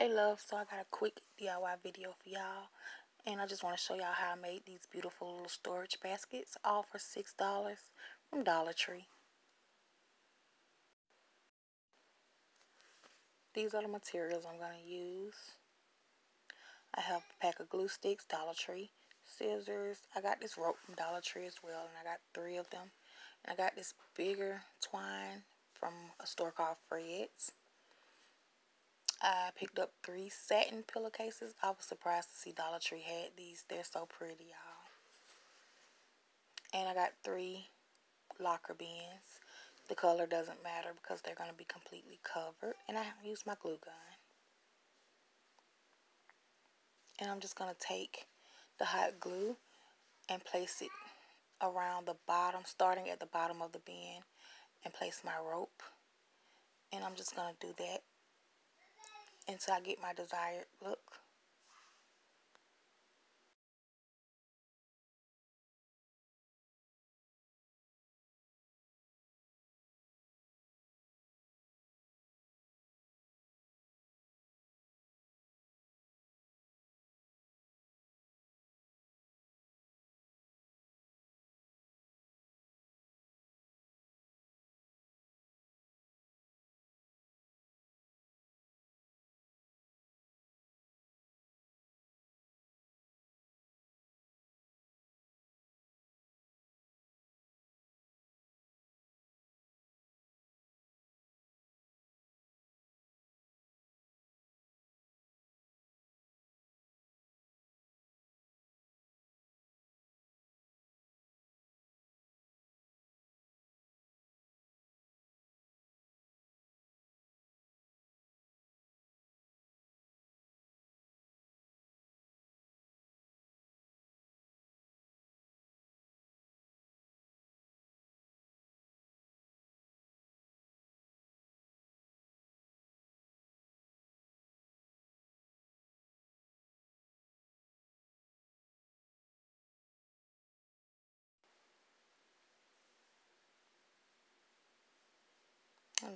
Hey love, so I got a quick DIY video for y'all. And I just want to show y'all how I made these beautiful little storage baskets. All for $6 from Dollar Tree. These are the materials I'm going to use. I have a pack of glue sticks, Dollar Tree. Scissors. I got this rope from Dollar Tree as well. And I got three of them. And I got this bigger twine from a store called Fred's. I picked up three satin pillowcases. I was surprised to see Dollar Tree had these. They're so pretty, y'all. And I got three locker bins. The color doesn't matter because they're going to be completely covered. And I used my glue gun. And I'm just going to take the hot glue and place it around the bottom, starting at the bottom of the bin, and place my rope. And I'm just going to do that until I get my desired look.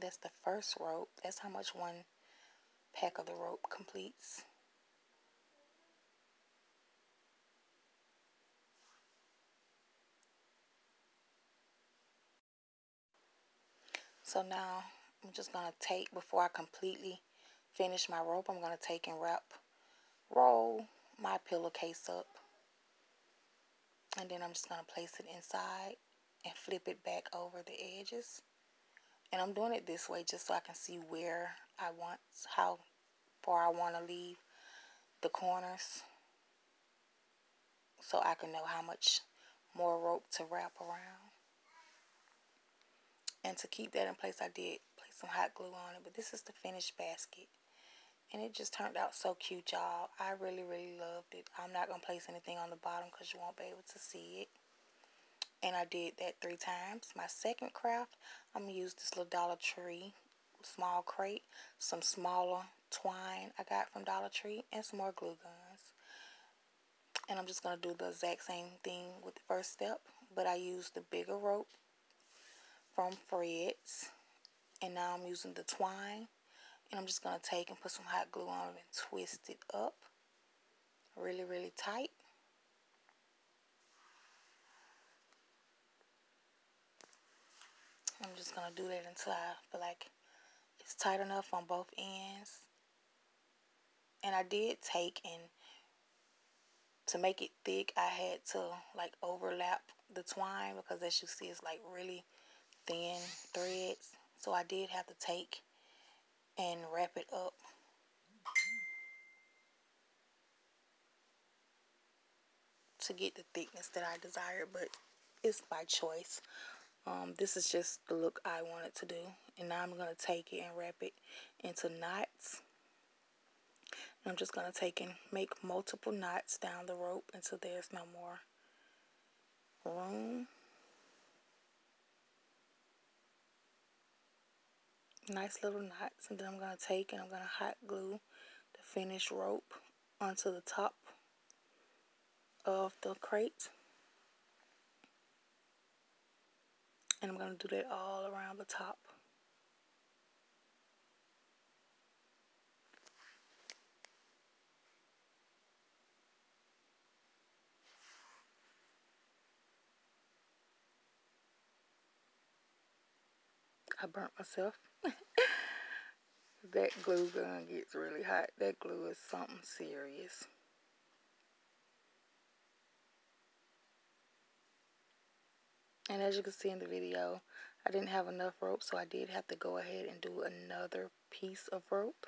That's the first rope. That's how much one pack of the rope completes. So now I'm just going to take, before I completely finish my rope, I'm going to take and wrap, roll my pillowcase up. And then I'm just going to place it inside and flip it back over the edges. And I'm doing it this way just so I can see where I want, how far I want to leave the corners. So I can know how much more rope to wrap around. And to keep that in place, I did place some hot glue on it. But this is the finished basket. And it just turned out so cute, y'all. I really, really loved it. I'm not going to place anything on the bottom because you won't be able to see it and I did that three times. My second craft, I'm going to use this little Dollar Tree small crate, some smaller twine I got from Dollar Tree, and some more glue guns. And I'm just going to do the exact same thing with the first step, but I used the bigger rope from Fred's, and now I'm using the twine, and I'm just going to take and put some hot glue on it and twist it up really, really tight. I'm just going to do that until I feel like it's tight enough on both ends. And I did take and to make it thick, I had to like overlap the twine because as you see, it's like really thin threads. So I did have to take and wrap it up. to get the thickness that I desired, but it's by choice. Um, this is just the look I wanted to do. And now I'm going to take it and wrap it into knots. And I'm just going to take and make multiple knots down the rope until there's no more room. Nice little knots. And then I'm going to take and I'm going to hot glue the finished rope onto the top of the crate. And I'm going to do that all around the top. I burnt myself. that glue gun gets really hot. That glue is something serious. And as you can see in the video, I didn't have enough rope, so I did have to go ahead and do another piece of rope.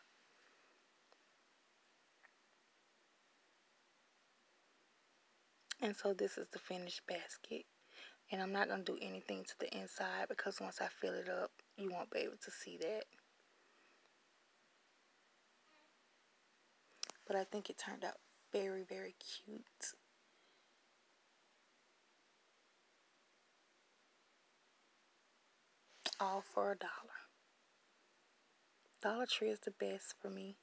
And so this is the finished basket. And I'm not going to do anything to the inside because once I fill it up, you won't be able to see that. But I think it turned out very, very cute. All for a dollar. Dollar Tree is the best for me.